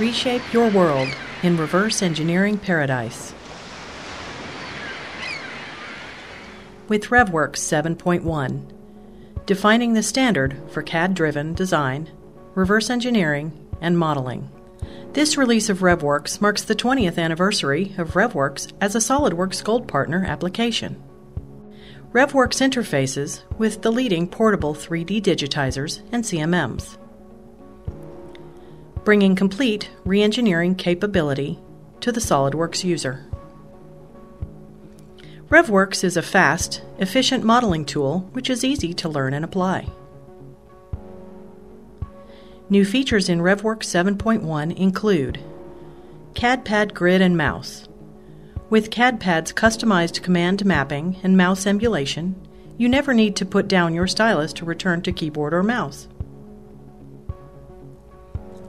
Reshape your world in reverse engineering paradise. With RevWorks 7.1, defining the standard for CAD driven design, reverse engineering, and modeling. This release of RevWorks marks the 20th anniversary of RevWorks as a SolidWorks Gold Partner application. RevWorks interfaces with the leading portable 3D digitizers and CMMs, bringing complete reengineering capability to the SolidWorks user. RevWorks is a fast, efficient modeling tool which is easy to learn and apply. New features in RevWorks 7.1 include CADPad Grid and Mouse. With CADPad's customized command mapping and mouse emulation, you never need to put down your stylus to return to keyboard or mouse.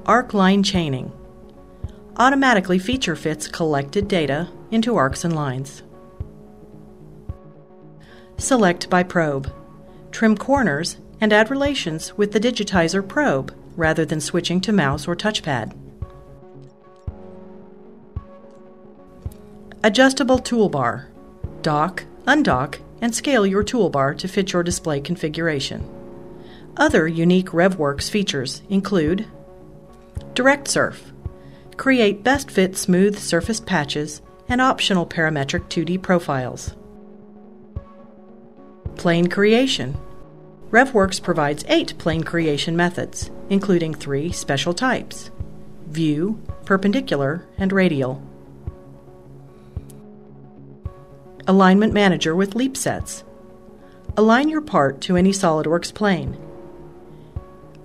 Arc line chaining automatically feature fits collected data into arcs and lines. Select by probe. Trim corners and add relations with the digitizer probe rather than switching to mouse or touchpad. Adjustable toolbar. Dock, undock, and scale your toolbar to fit your display configuration. Other unique RevWorks features include Direct Surf. Create best fit smooth surface patches and optional parametric 2D profiles. Plane creation. RevWorks provides eight plane creation methods, including three special types view, perpendicular, and radial. Alignment Manager with leap sets. Align your part to any SOLIDWORKS plane.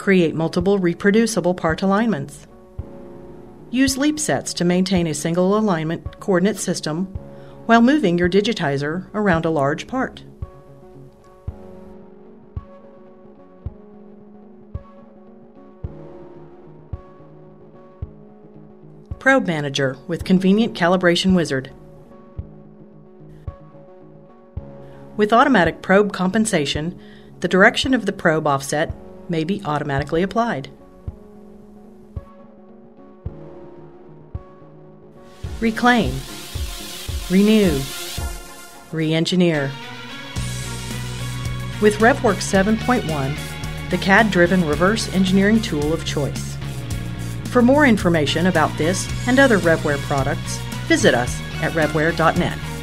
Create multiple reproducible part alignments. Use leap sets to maintain a single alignment coordinate system while moving your digitizer around a large part. Probe Manager with convenient calibration wizard. With automatic probe compensation, the direction of the probe offset may be automatically applied. Reclaim, renew, re-engineer. With RevWorks 7.1, the CAD-driven reverse engineering tool of choice. For more information about this and other RevWare products, visit us at revware.net.